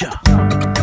Yeah.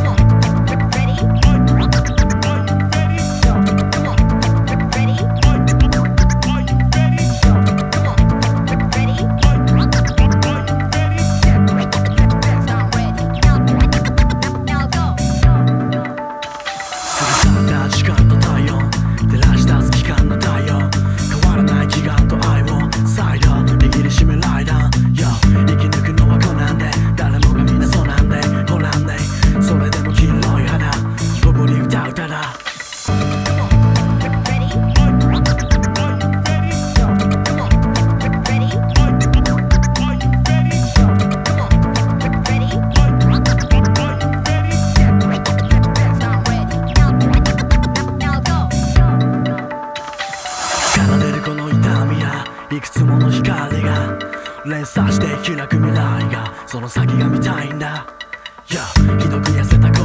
いくつもの光が連鎖して開く未来がその先が見たいんだ、yeah、ひどく痩せた声